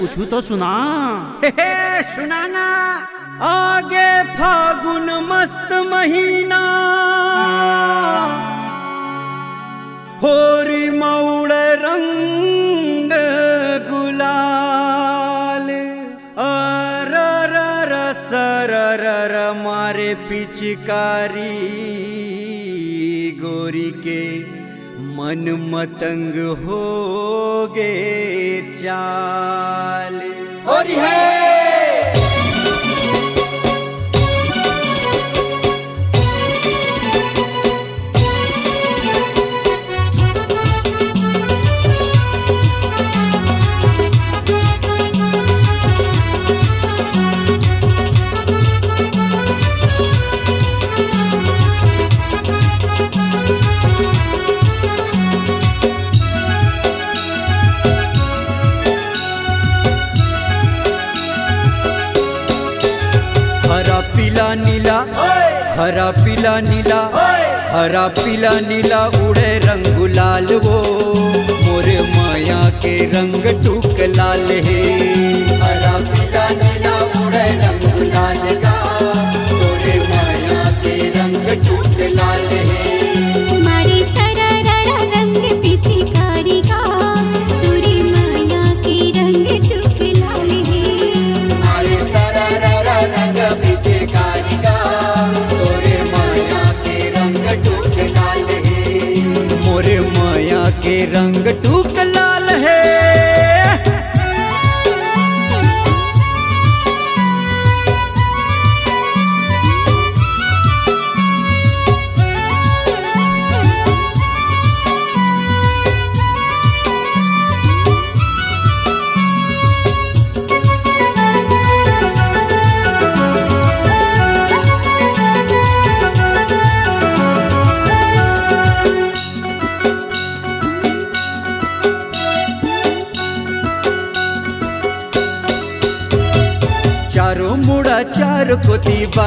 कुछ तो सुना। हे हे, सुनाना। आगे फागुन मस्त महीना। होरी मऊड़ रंग गुलाल। अर सर मारे पिचकारी गोरी के। मन मतंग हो गे चाल होरी है। हरा पीला नीला, हरा पीला नीला उड़े रंग लाल वो। मोरे माया के रंग टूक लाल है। हरा पीला नीला उड़े रंग लाल का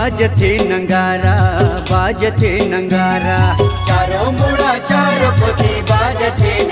बाजथे नंगारा बाजथे नंगारा। चारों मुड़ा चार कोती बाजथे।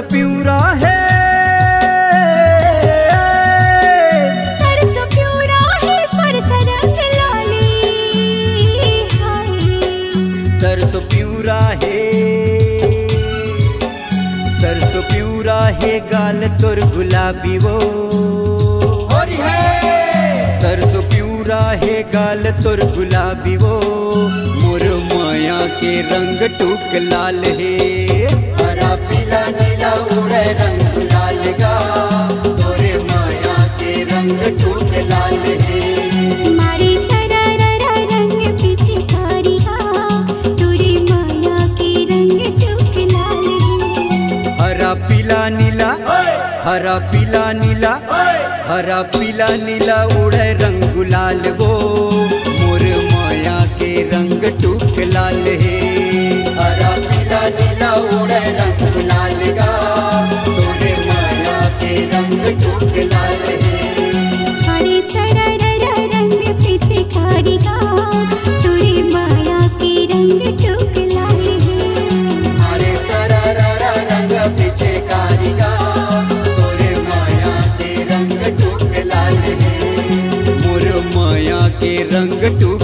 प्यूरा है। सरसों प्यूरा है पर सरंग सरस प्यूरा है। सरस प्यूरा है गाल तोर गुलाबी वो। सरस प्यूरा है गाल तोर गुलाबी वो। मोर माया के रंग टूक लाल है। हरा पीला नीला। हरा पीला नीला। उड़े रंग लाल वो। मोर माया के रंग टूक लाल है। हरा पीला नीला उड़े रंग गुलाल तोरे माया के रंग टूक लाल है हरे सरर रंग पीछे कारिगा तुरी माया के रंग टूक लाल है हरे सरररा रंग पीछे कारिगा तोरे माया के रंग टूक लाल है मोर माया के रंग टूक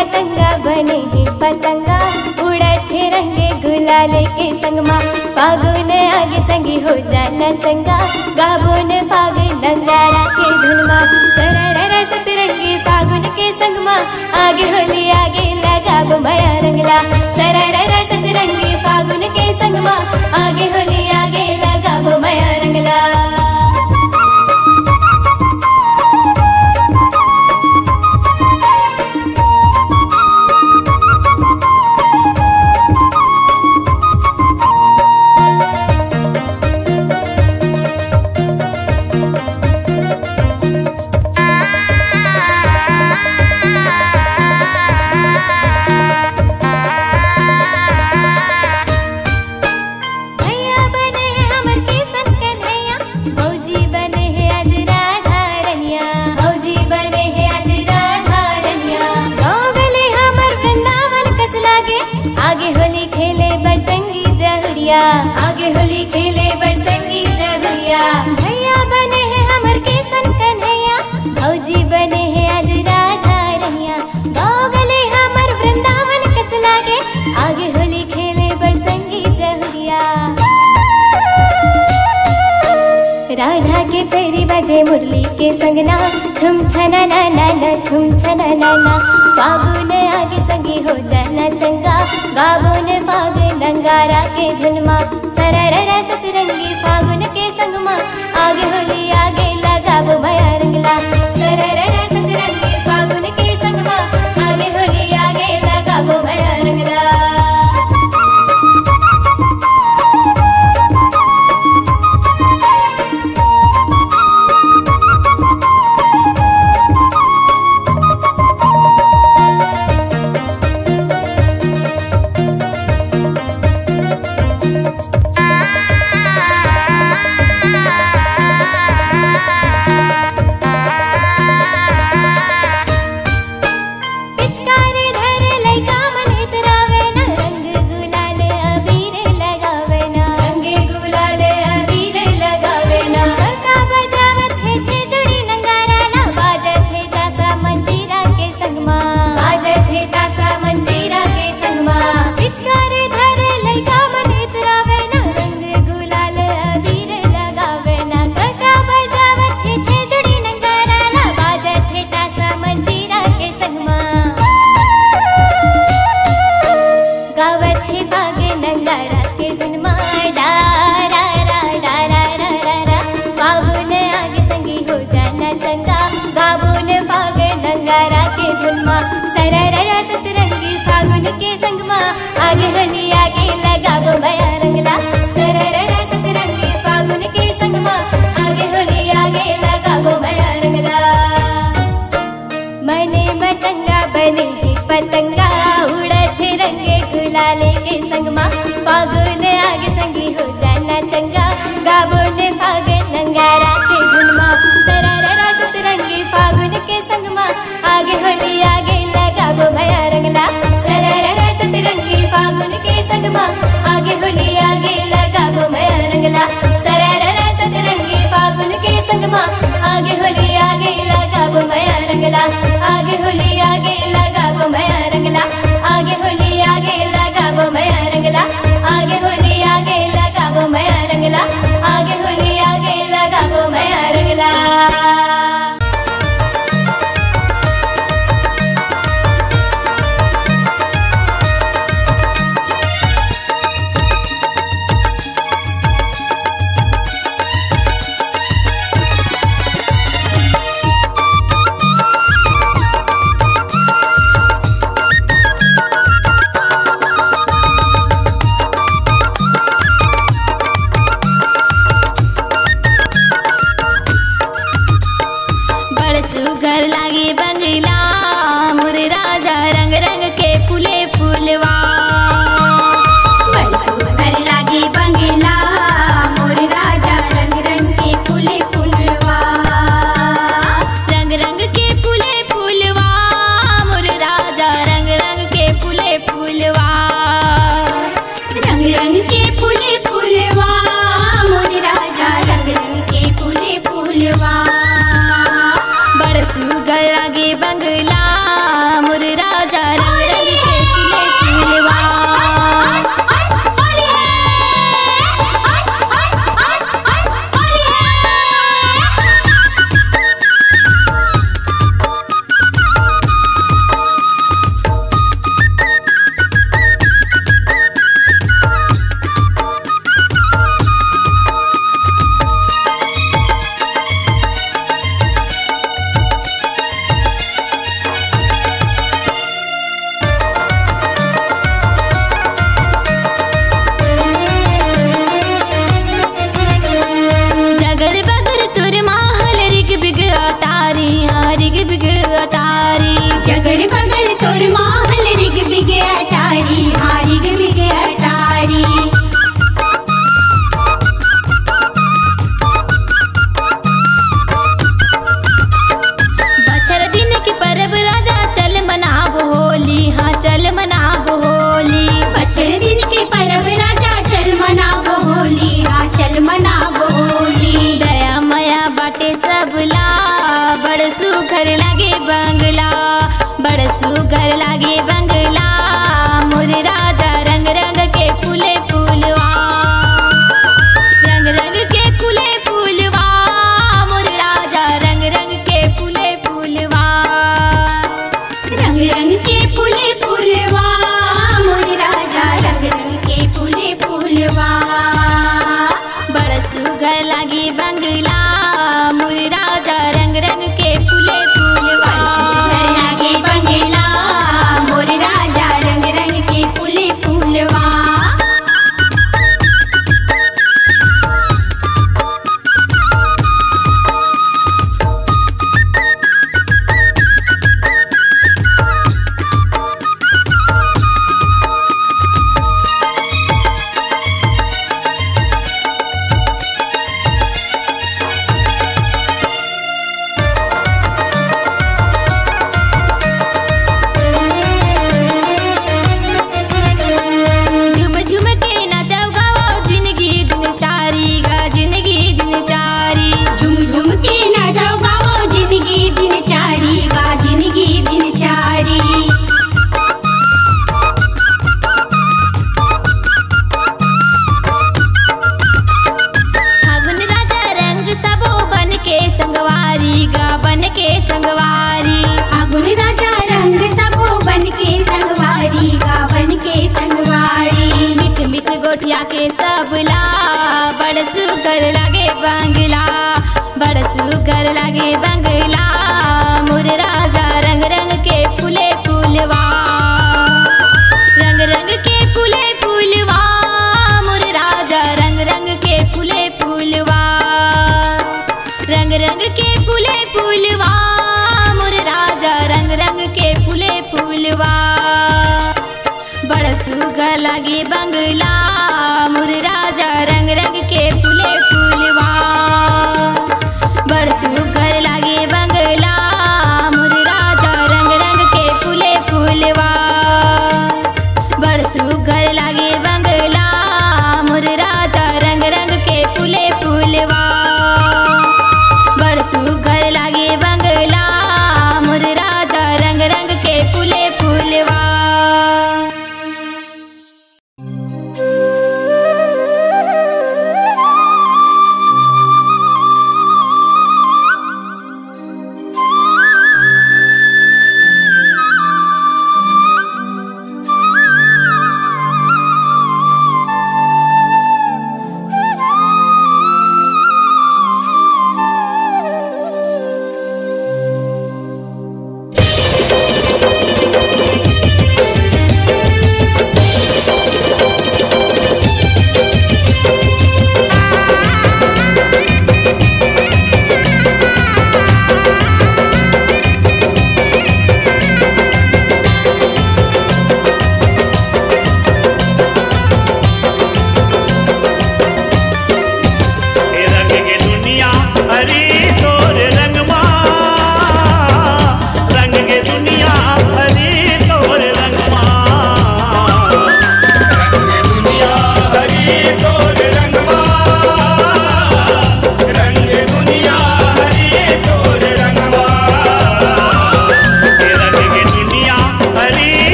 पतंगा बने ही पतंगा। उड़त फिरंगे गुलाले के संगमा फागुन आगे संगी हो जाना चंगा। गाबुन फागुन नंदारा के धुनमा सरर सतरंगी फागुन के संगमा आगे होली आगे लगा बया रंगला। सरर सतरंगी फागुन के संगमा आगे होली आगे लगा राधा के पेरी बजे मुरली के संगना, छुम छना ना ना ना, छुम छना ना ना। बाबू ने आगे संगी हो जाना चंगा बाबू ने फागे नंगारा के धनमा। सररा सतरंगी फागुन के संगमा, आगे होली आगे लगा बो बयार आगे हो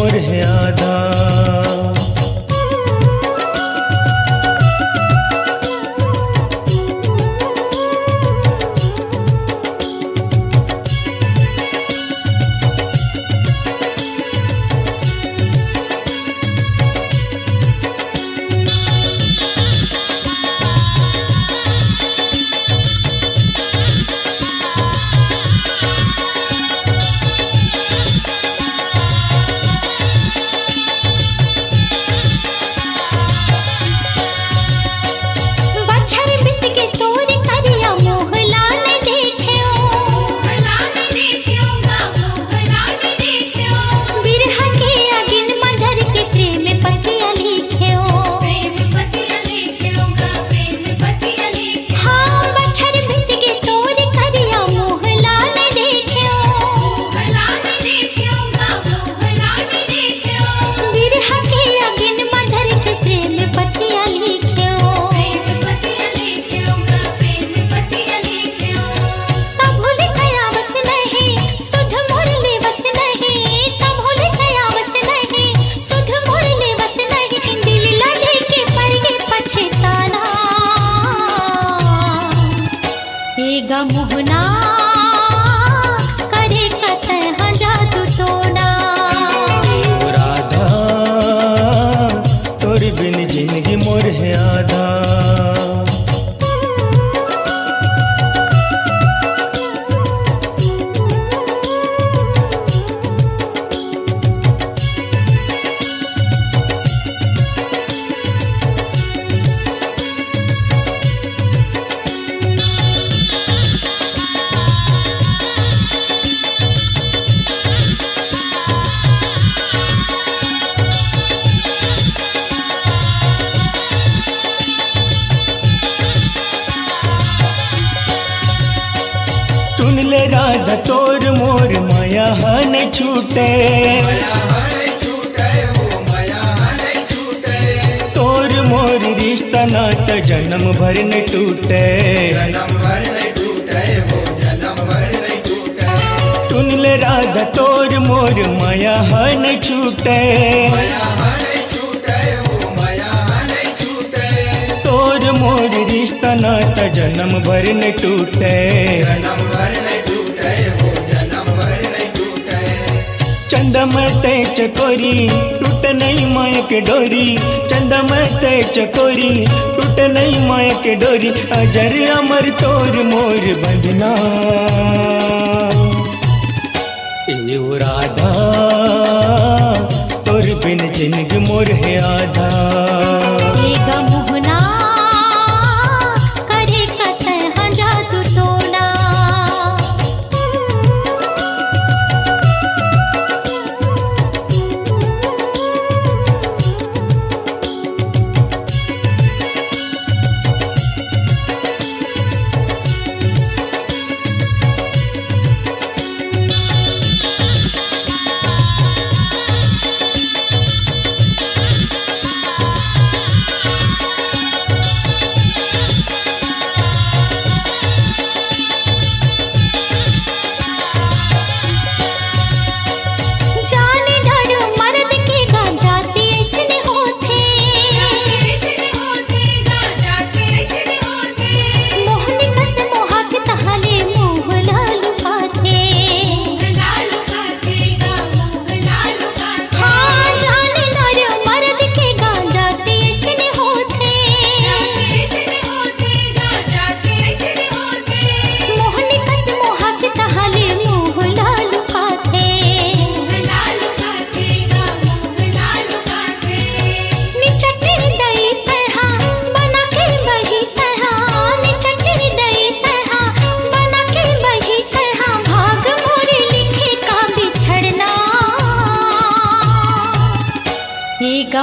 मोर है आधा।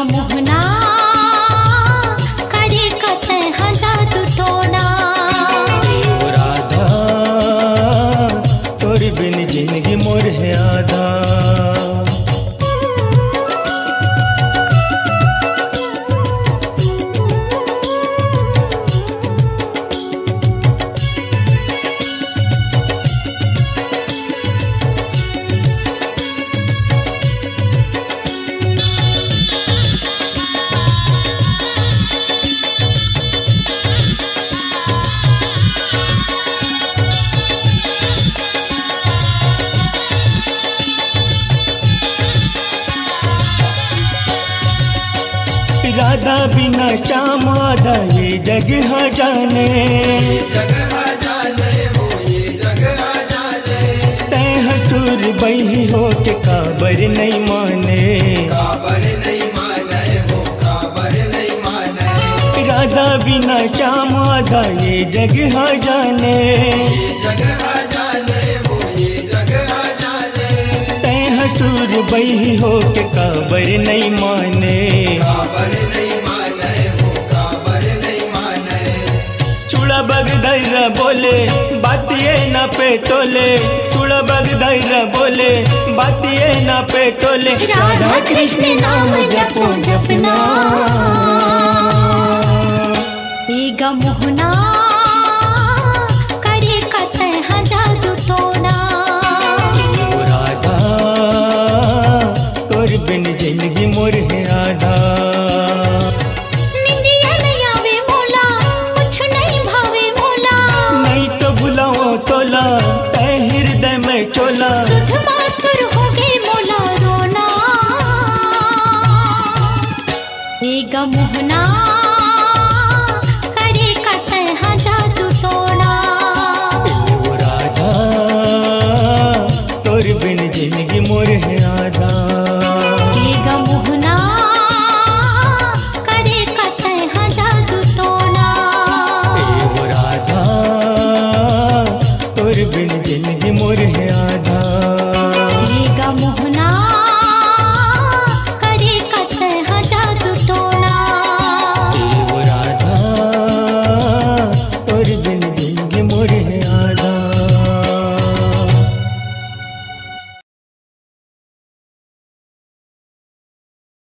我。बगदैर बोले बातिये न पेटोले तुळ बगदैर बोले बातिये न पेटोले राधा कृष्ण नाम जपो जपना।